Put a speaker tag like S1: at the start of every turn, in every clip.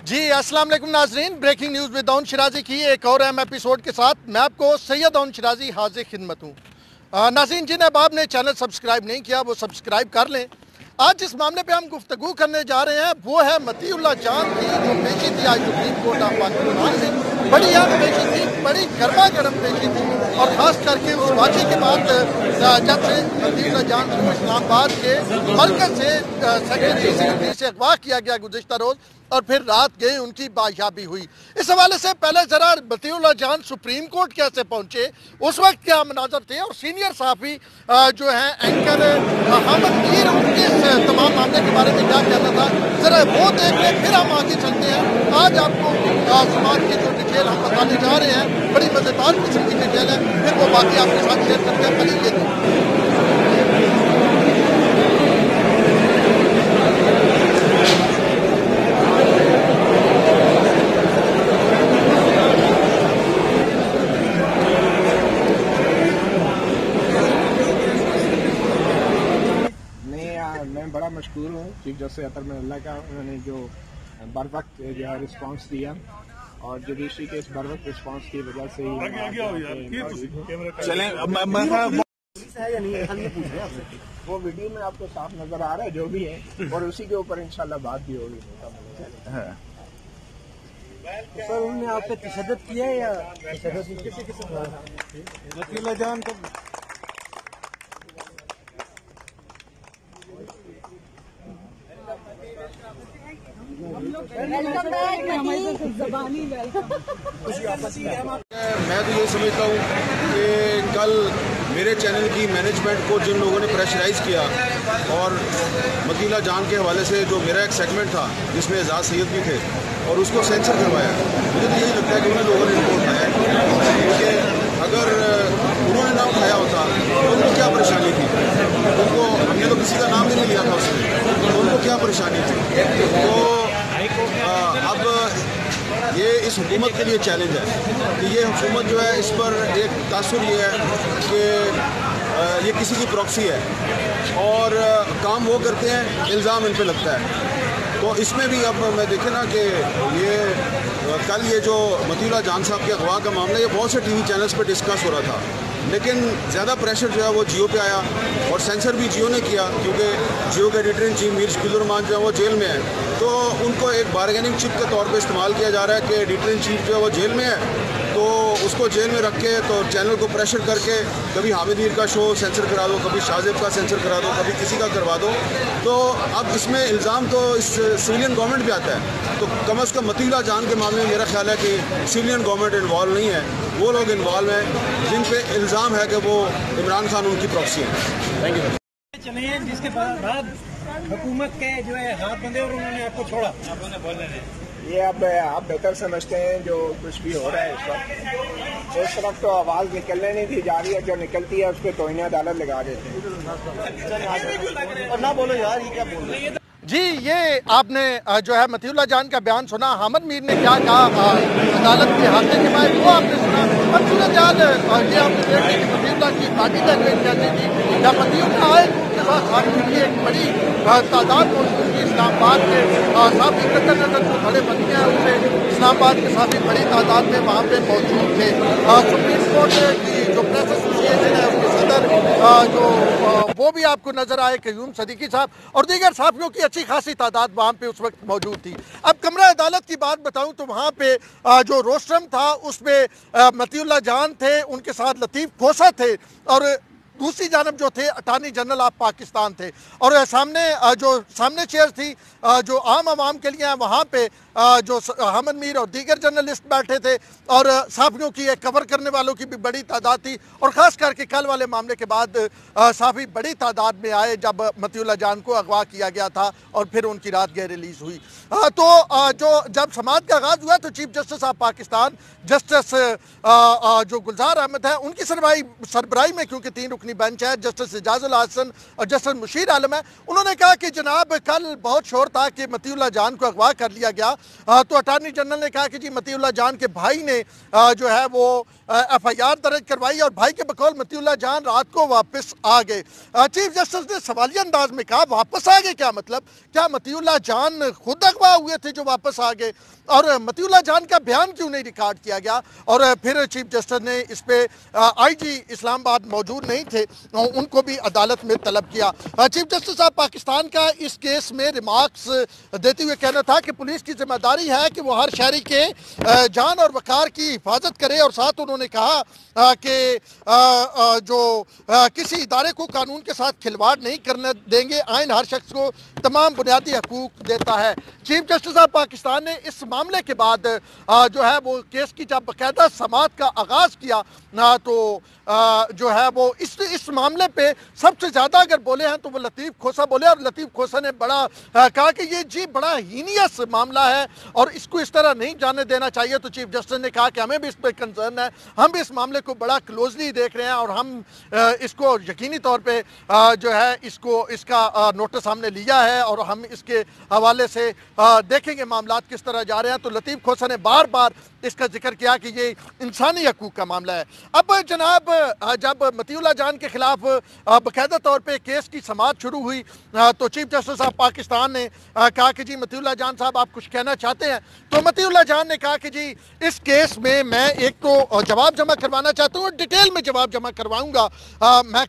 S1: जी अस्सलाम वालेकुम नाजरीन। ब्रेकिंग न्यूज़ विद दाउन शिराजी की एक और अहम एपिसोड के साथ मैं आपको सैयद दाउन शिराजी हाजिर खिदमत हूँ। नाजरीन जिन अहबाब ने चैनल सब्सक्राइब नहीं किया, वो सब्सक्राइब कर लें। आज जिस मामले पे हम गुफ्तगू करने जा रहे हैं, वो है मतीउल्ला जान की जो पेशी थी आज सुप्रीम कोर्ट ऑफ़ पाकिस्तान में बड़ी अहम पेशी थी, बड़ी गर्मा गर्म पेशी थी। और ख़ास करके उस वाक़े के बाद जब से मतीउल्ला जान को इस्लामाबाद के मरकज से सेक्रेटरी से अगवा किया गया गुजशत रोज़। और फिर रात गए, उनकी बायाबी हुई। इस हवाले से पहले जरा बतीउल्ला जान सुप्रीम कोर्ट कैसे पहुँचे। उस वक्त क्या मनाजर थे और सीनियर साफी जो है, एंकर अहमद मीर उनके तमाम मामले के बारे में क्या कहना था, जरा वो देख लें, फिर हम आगे चलते हैं। आज आपको समाज की जो डिटेल हम बताने जा रहे हैं, बड़ी मज़ेदार किस्म की डिटेल है, फिर वो बाकी आपके साथ शेयर करते हैं। पहले ये
S2: मैं बड़ा मशहूर हूँ जस्टिस अतर अल्लाह का उन्होंने जो बर वक्त जो है रिस्पॉन्स दिया। और जुडिशरी के इस बर वक्त रिस्पॉन्स की वजह से चले वो वीडियो में आपको साफ़ नज़र आ रहा है जो भी है और उसी के ऊपर इंशाल्लाह बात भी होगी।
S3: सर उन्होंने आप पे तशद किया है या वकील जान को
S4: मैं तो ये समझता हूँ कि कल मेरे चैनल की मैनेजमेंट को जिन लोगों ने प्रेशराइज किया और मदीला जान के हवाले से जो मेरा एक सेगमेंट था, जिसमें एजाज सैद भी थे, और उसको सेंसर करवाया, मुझे तो यही लगता है कि उन्हें लोगों ने इनको उठाया क्योंकि अगर उन्होंने ना उठाया होता तो उनको क्या परेशानी थी उनको हमने तो किसी का नाम भी नहीं लिया था उसमें तो उनको क्या परेशानी थी तो अब ये इस लिए चैलेंज है कि ये हुकूमत जो है इस पर एक तासर ये है कि ये किसी की प्रॉक्सी है। और काम वो करते हैं, इल्ज़ाम इन पर लगता है। तो इसमें भी अब मैं देखे ना कि ये कल ये जो मतीला जान साहब के अगवा का मामला, ये बहुत से टीवी चैनल्स पर डिस्कस हो रहा था। लेकिन ज़्यादा प्रेशर जो है वो जियो पे आया और सेंसर भी जियो ने किया, क्योंकि जियो के editor in chief Mir Shakilurrahman जो है वो जेल में है। तो उनको एक बारगेनिंग चिप के तौर पे इस्तेमाल किया जा रहा है कि एडिटर इन चीफ जो है वो जेल में है। तो उसको जेल में रख के तो चैनल को प्रेशर करके कभी हामिद मीर का शो सेंसर करा दो कभी शाहजेब का सेंसर करा दो कभी किसी का करवा दो। तो अब इसमें इल्ज़ाम तो इस सिविलियन गवर्नमेंट पे आता है। तो कम अज़ कम मतीला जान के मामले में मेरा ख्याल है कि सिविलियन गवर्नमेंट इन्वॉल्व नहीं है। वो लोग इन्वॉल्व हैं जिन पे इल्ज़ाम है कि वो इमरान खान उनकी प्रॉक्सी है। थैंक यू
S3: चले हैं जिसके बाद हुकूमत के जो है हाथ बंधे और उन्होंने आपको छोड़ा।
S2: ये अब आप बेहतर समझते हैं जो कुछ भी हो रहा है इस वक्त इस तरफ़ तो आवाज़ निकलने नहीं दी जा रही है जो निकलती है उस पर तोहिना अदालत लगा देते हैं।
S3: और ना बोलो यार ये क्या बोल रहे हैं?
S1: जी ये आपने जो है मतीउल्ला जान का बयान सुना हामद मीर ने क्या कहा अदालत के हादसे के बाद वो आपने सुना। मतीउल्ला जान ये आपने देखा कि मतीउल्ला की पार्टी लैंग्वेज कहती थी जब मतीउल्ला आए तो उनके साथ साथियों की एक बड़ी तादाद मौजूद थी इस्लामाबाद के साफी कट्टर नगर जो बड़े बंदियाँ हैं, उनसे इस्लामाबाद के साफी बड़ी तादाद में वहाँ पे मौजूद थे। सुप्रीम कोर्ट की जो प्रेस एसोसिएशन है, उसके सदर जो वो भी आपको नज़र आए, क्यूम सदीकी साहब, और दीगर साफियों की अच्छी खासी तादाद वहाँ पे उस वक्त मौजूद थी। अब कमरा अदालत की बात बताऊँ तो वहाँ पे जो रोस्ट्रम था, उसमें मतीउल्ला जान थे, उनके साथ लतीफ़ खोसा थे, और दूसरी जानब जो थे अटारनी जनरल ऑफ़ पाकिस्तान थे। और सामने जो सामने चेयर थी जो आम आवाम के लिए वहाँ पे जो हमद मीर और दीगर जर्नलिस्ट बैठे थे, और साफियों की कवर करने वालों की भी बड़ी तादाद थी, और ख़ास करके कल वाले मामले के बाद साफ़ी बड़ी तादाद में आए, जब मतीउल्ला जान को अगवा किया गया था, और फिर उनकी रात गए रिलीज़ हुई। तो जो, जब समाज का आगाज़ हुआ तो chief justice of Pakistan justice जो गुलजार अहमद है, उनकी सरबराही सरबराही में, क्योंकि तीन रुकनी अपनी बेंच है जस्टिस एजाजुल हसन और जस्टिस मुशीर आलम है। उन्होंने कहा कि जनाब, कल बहुत शोर था कि मतीउल्ला जान को अगवा कर लिया गया। तो अटारनी जनरल ने कहा कि जी मतीउल्ला जान के भाई ने जो है वो एफ़ आई आर दर्ज करवाई और भाई के बकौल मतीउल्ला जान रात को वापस आ गए। चीफ जस्टिस ने सवाली अंदाज में कहा, वापस आ गए क्या मतलब? क्या मतीउल्ला जान खुद अगवा हुए थे जो वापस आ गए? और मतीउल्ला जान का बयान क्यों नहीं रिकॉर्ड किया गया? और फिर चीफ जस्टिस ने इस पे आईजी इस्लामाबाद मौजूद नहीं थे। उनको भी अदालत में तलब किया। चीफ जस्टिस साहब, पाकिस्तान का इस केस में रिमार्क्स देते हुए कहना था कि पुलिस की ज़िम्मेदारी है कि वो हर शहरी के जान और वकार की हिफाजत करे और साथ उन्होंने कहा कि जो किसी इदारे को कानून के साथ खिलवाड़ नहीं करने देंगे आइन हर शख्स को तमाम बुनियादी हकूक देता है। चीफ जस्टिस साहब, पाकिस्तान ने इस मामले के बाद जो है वो केस की जब बाकायदा समात का आगाज़ किया ना तो जो है वो इस इस मामले पे सबसे ज़्यादा अगर बोले हैं तो वो लतीफ़ खोसा बोले और लतीफ़ खोसा ने बड़ा आ, कहा कि ये जी बड़ा हीनियस मामला है और इसको इस तरह नहीं जाने देना चाहिए। तो चीफ जस्टिस ने कहा कि हमें भी इस पर कंसर्न है हम भी इस मामले को बड़ा क्लोजली देख रहे हैं और हम आ, इसको यकीनी तौर पर जो है इसको इसका नोटिस हमने लिया है और हम इसके हवाले से देखेंगे मामला किस तरह जा रहे हैं। तो लतीफ़ खोसा ने बार बार इसका ज़िक्र किया कि ये इंसानी हकूक का मामला है। अब जनाब जब मतीउल्ला जान के खिलाफ बाकायदा तौर पे केस की समात शुरू हुई। तो चीफ जस्टिस साहब पाकिस्तान ने कहा कि जी, मतीउल्ला जान साहब, आप कुछ कहना चाहते हैं? तो मतीउल्ला जान ने कहा कि जी, इस केस में मैं एक तो जवाब जमा करवाना चाहता हूँ और डिटेल में जवाब जमा करवाऊँगा। मैं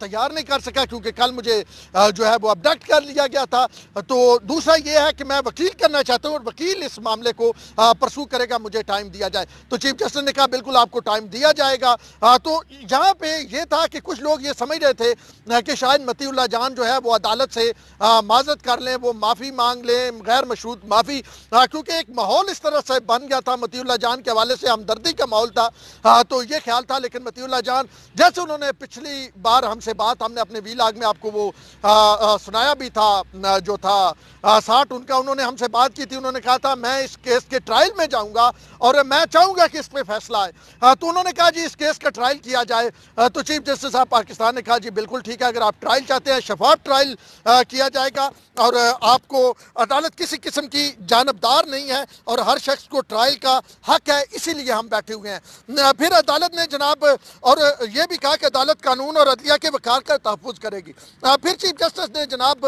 S1: तैयार नहीं कर सका क्योंकि कल मुझे जो है वो अपडेट कर लिया गया था। तो दूसरा ये है कि मैं वकील करना चाहता हूँ और वकील इस मामले को परसू करेगा, मुझे टाइम दिया जाए। तो चीफ जस्टिस ने कहा, बिल्कुल आपको टाइम दिया जाएगा। तो यहाँ पे ये था कि कुछ लोग ये समझ रहे थे कि शायद मतीउल्ला जान जो है वो अदालत से माजत कर लें, वो माफ़ी मांग लें, गैर मशरूत माफ़ी क्योंकि एक माहौल इस तरह से बन गया था मतीउल्ला जान के हवाले से, हमदर्दी का माहौल था तो ये ख्याल था, लेकिन मतीउल्ला जान, जैसे उन्होंने पिछली बार हमसे बात, हमने अपने वीलाग में आपको वो सुनाया भी था जो था साठ, उनका उन्होंने हमसे बात की थी, उन्होंने कहा था, मैं इस केस के ट्रायल में जाऊँगा और मैं चाहूँगा कि इस पर फैसला आए। तो उन्होंने कहा, जी, इस केस का ट्रायल किया जाए। तो चीफ जस्टिस साहब, पाकिस्तान ने कहा, जी, बिल्कुल ठीक है, अगर आप ट्रायल चाहते हैं, शफाफ ट्रायल किया जाएगा और आपको अदालत किसी किस्म की जानबदार नहीं है और हर शख्स को ट्रायल का हक है, इसीलिए हम बैठे हुए हैं। फिर अदालत ने जनाब, और ये भी कहा कि अदालत कानून और अदलिया के वकार का तहफ़ करेगी। फिर चीफ जस्टिस ने जनाब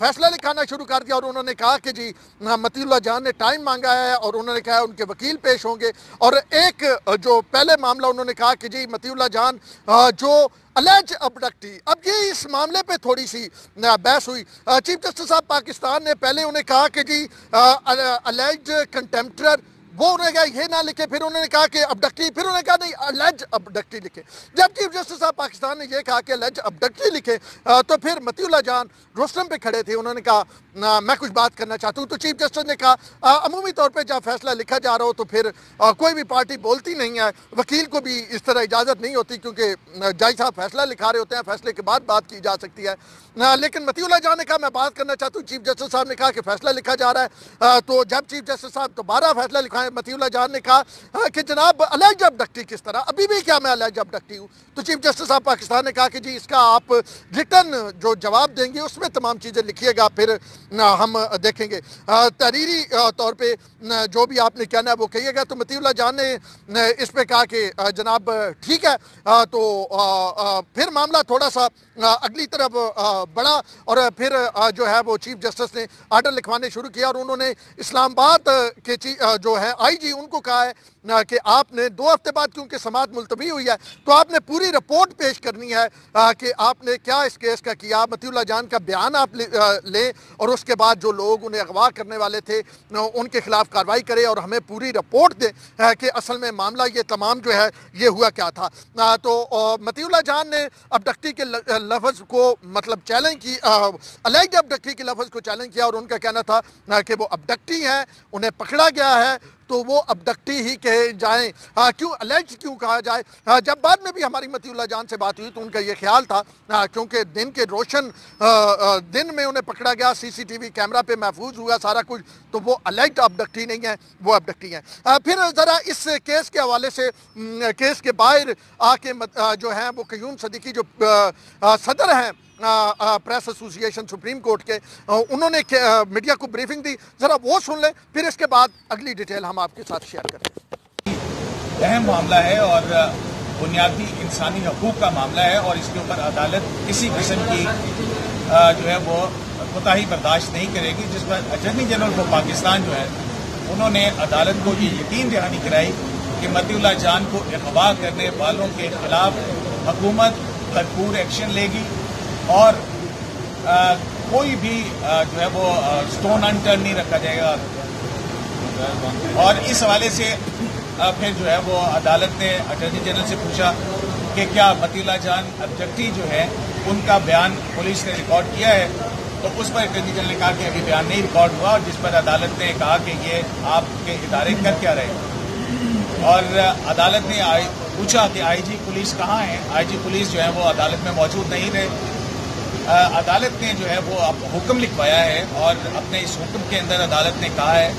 S1: फैसला लिखाना शुरू कर दिया और उन्होंने कहा कि, जी मतील्ला जान ने टाइम मांगा है और उन्होंने कहा उनके वकील पेश होंगे। और एक जो पहले मामला उन्होंने कहा कि, जी मतीउल्ला जान जो अलेज अबडक्टी अब ये इस मामले पे थोड़ी सी बहस हुई। चीफ जस्टिस साहब, पाकिस्तान ने पहले उन्हें कहा कि जी अलैज कंटेम्प्टर वो उन्होंने कहा, ये ना लिखे। फिर उन्होंने कहा कि अबडक्टी फिर उन्होंने कहा, नहीं अलेज अबडक्टी लिखे। जब चीफ जस्टिस साहब पाकिस्तान ने ये कहा कि अलेज अबडक्टी लिखे। तो फिर मतीउल्ला जान रोस्टम पे खड़े थे, उन्होंने कहा मैं कुछ बात करना चाहता हूँ। तो चीफ जस्टिस ने कहा अमूमी तौर पर जब फैसला लिखा जा रहा हो तो फिर कोई भी पार्टी बोलती नहीं है। वकील को भी इस तरह इजाज़त नहीं होती क्योंकि जज साहब फैसला लिखा रहे होते हैं, फैसले के बाद बात की जा सकती है। लेकिन मतीउल्ला जान ने कहा, मैं बात करना चाहता हूँ। चीफ जस्टिस साहब ने कहा कि फैसला लिखा जा रहा है। तो जब चीफ जस्टिस साहब दोबारा फैसला लिखाएँ मतीउल्ला जान ने कहा कि जनाब अलग अबडक्टी किस तरह? अभी भी क्या मैं अलग अबडक्टी हूँ? तो चीफ जस्टिस साहब पाकिस्तान ने कहा कि जी, इसका आप रिटर्न जो जवाब देंगे, उसमें तमाम चीज़ें लिखिएगा, फिर हम देखेंगे। तहरीरी तौर पे जो भी आपने कहना है, वो कहिएगा। तो मतीउल्ला जान ने इस पे कहा कि जनाब, ठीक है। तो फिर मामला थोड़ा सा अगली तरफ़ बढ़ा और फिर जो है वो चीफ जस्टिस ने आर्डर लिखवाने शुरू किया और उन्होंने इस्लामाबाद के जो है आईजी उनको कहा है कि आपने दो हफ़्ते बाद क्योंकि समाज मुलतवी हुई है तो आपने पूरी रिपोर्ट पेश करनी है कि आपने क्या इस केस का किया मतीउल्ला जान का बयान आप लें और उसके बाद जो लोग उन्हें अगवा करने वाले थे उनके खिलाफ कार्रवाई करें और हमें पूरी रिपोर्ट दें कि असल में मामला ये तमाम जो है, ये हुआ क्या था। तो मतीउल्ला जान ने अबडक्टी के लफ्ज़ को मतलब चैलेंज की अलग अबडक्टी के लफ्ज़ को चैलेंज किया और उनका कहना था कि वो अबडक्टी हैं उन्हें पकड़ा गया है तो वो अबडक्टी ही कहे जाएँ। क्यों अलेज क्यों कहा जाए? हाँ जब बाद में भी हमारी मतीउल्ला जान से बात हुई तो उनका ये ख्याल था क्योंकि दिन के रोशन आ, आ, दिन में उन्हें पकड़ा गया सीसीटीवी कैमरा पे महफूज हुआ सारा कुछ तो वो अलेक्ट अबडक्टी नहीं है, वो अबडक्टी हैं। फिर ज़रा इस केस के हवाले से केस के बाहर आके जो हैं वो कयूम सदीकी जो सदर हैं प्रेस एसोसिएशन सुप्रीम कोर्ट के उन्होंने मीडिया को ब्रीफिंग दी। ज़रा वो सुन लें, फिर इसके बाद अगली डिटेल हम आपके साथ शेयर करें।
S5: अहम मामला है और बुनियादी इंसानी हकूक का मामला है और इसके ऊपर अदालत किसी किस्म की जो है वो कोताही बर्दाश्त नहीं करेगी जिस पर अटर्नी जनरल ऑफ़ पाकिस्तान जो है उन्होंने अदालत को ये यकीन दहानी कराई कि मतीउल्ला जान को अगवा करने वालों के खिलाफ हुकूमत भरपूर एक्शन लेगी और अ, कोई भी अ, जो है वो स्टोन अनटर्न नहीं रखा जाएगा। और इस हवाले से अ, फिर जो है वो अदालत ने अटर्नी जनरल से पूछा कि क्या मतीला जान अब्जेक्टी जो है उनका बयान पुलिस ने रिकॉर्ड किया है? तो उस पर जनरल ने कहा कि अभी बयान नहीं रिकॉर्ड हुआ और जिस पर अदालत ने कहा कि ये आपके इदारे कर क्या रहे और अदालत ने पूछा कि आईजी पुलिस कहाँ है? आईजी पुलिस जो है वो अदालत में मौजूद नहीं रहे। अदालत ने जो है वो अब हुक्म लिखवाया है और अपने इस हुक्म के अंदर अदालत ने कहा है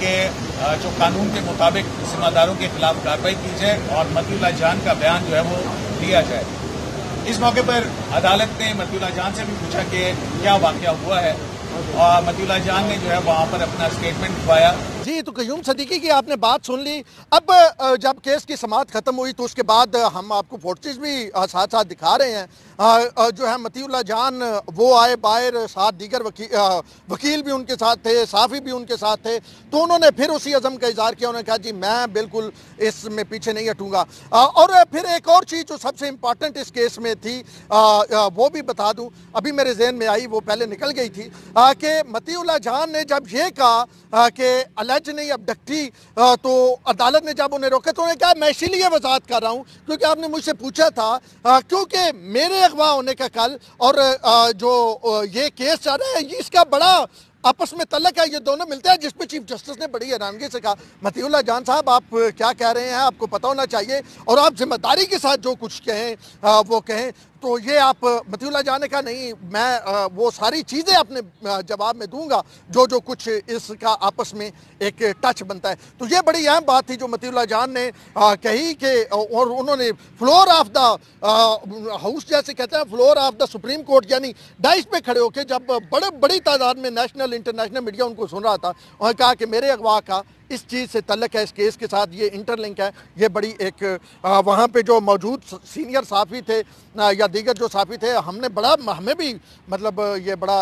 S5: कि जो कानून के मुताबिक जिम्मेदारों के खिलाफ कार्रवाई की जाए और मतीउल्ला जान का बयान जो है वो लिया जाए। इस मौके पर अदालत ने मतुला जान से भी पूछा कि क्या वाक्य हुआ है। और मतुला जान ने जो है वहाँ पर अपना स्टेटमेंट लिखवाया
S1: जी तो कयूम सदीकी की आपने बात सुन ली। अब जब केस की समात खत्म हुई तो उसके बाद हम आपको फ़ोटोज़ भी साथ साथ दिखा रहे हैं। जो है मतीउल्ला जान वो आए बाहर साथ दीगर वकी, वकील भी उनके साथ थे साफ़ी भी उनके साथ थे। तो उन्होंने फिर उसी अज़म का इजहार किया उन्होंने कहा जी मैं बिल्कुल इसमें पीछे नहीं हटूँगा। और फिर एक और चीज़ जो सबसे इंपॉर्टेंट इस केस में थी वो भी बता दूँ। अभी मेरे जहन में आई वो पहले निकल गई थी कि मतीउल्ला जान ने जब ये कहा कि अलज नहीं डकती तो अदालत ने जब उन्हें रोका तो उन्हें कहा, मैं इसीलिए वजाहत कर रहा हूँ, क्योंकि आपने मुझसे पूछा था क्योंकि मेरे अगवा होने का कल और जो ये केस चल रहा है इसका बड़ा आपस में तलक है, ये दोनों मिलते हैं जिसपे चीफ जस्टिस ने बड़ी हैरानगी से कहा। मतीउल्ला जान साहब, आप क्या कह रहे हैं? आपको पता होना चाहिए, और आप ज़िम्मेदारी के साथ जो कुछ कहें वो कहें तो ये आप, मतीउल्ला जान ने कहा, नहीं, मैं वो सारी चीज़ें अपने जवाब में दूँगा, जो जो कुछ इसका आपस में एक टच बनता है। तो ये बड़ी अहम बात थी जो मतीउल्ला जान ने कही कि, और उन्होंने फ्लोर ऑफ़ द हाउस जैसे कहते हैं, floor of the supreme court, यानी डाइस पे खड़े होकर जब बड़े, बड़ी तादाद में नेशनल इंटरनेशनल मीडिया उनको सुन रहा था उन्होंने कहा कि मेरे अगवा का इस चीज़ से तलक है इस केस के साथ ये इंटरलिंक है। ये बड़ी एक वहाँ पे जो मौजूद सीनियर साफ़ी थे या दीगर जो साफ़ी थे हमने बड़ा हमें भी मतलब ये बड़ा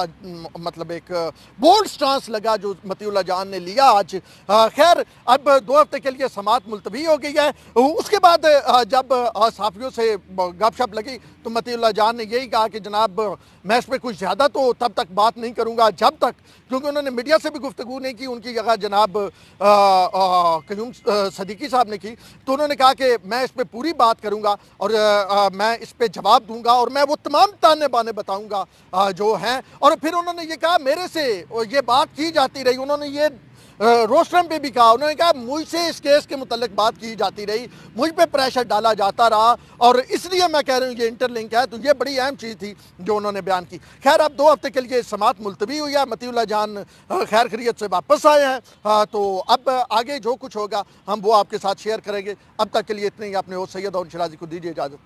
S1: मतलब एक बोल्ड स्टांस लगा जो मतीउल्ला जान ने लिया आज। खैर अब दो हफ़्ते के लिए समात मुलतवी हो गई है। उसके बाद जब साफ़ियों से गपशप लगी तो मतीउल्ला जान ने यही कहा कि जनाब मैं इस पर कुछ ज़्यादा तो तब तक बात नहीं करूँगा जब तक क्योंकि उन्होंने मीडिया से भी गुफ्तगू नहीं की उनकी जगह जनाब आ, कयूम सदीकी साहब ने की तो उन्होंने कहा कि मैं इस पर पूरी बात करूँगा और आ, मैं इस पर जवाब दूँगा और मैं वो तमाम ताने बाने बताऊँगा जो हैं। और फिर उन्होंने ये कहा मेरे से ये बात की जाती रही उन्होंने ये रोस्टरम पे भी कहा, उन्होंने कहा, मुझसे इस केस के मुतलक बात की जाती रही, मुझ पे प्रेशर डाला जाता रहा, और इसलिए मैं कह रहा हूँ, ये इंटरलिंक है तो ये बड़ी अहम चीज़ थी जो उन्होंने बयान की। खैर, अब दो हफ़्ते के लिए समात मुलतवी हुई है मतीउल्ला जान खैर खरीत से वापस आए हैं। तो अब आगे जो कुछ होगा, हम वो आपके साथ शेयर करेंगे। अब तक के लिए इतने ही, अपने हो सैयद और शराजी को दीजिए इजाज़त।